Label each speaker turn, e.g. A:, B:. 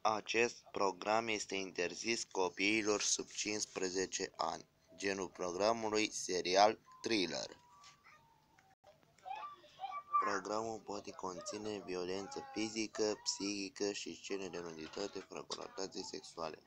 A: Acest program este interzis copiilor sub 15 ani, genul programului serial thriller. Programul poate conține violență fizică, psihică și scene de nuditate fără conotații sexuale.